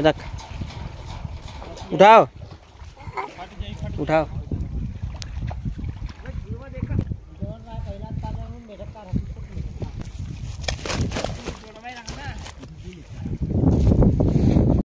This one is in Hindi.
रख उठाओ। उठाओ।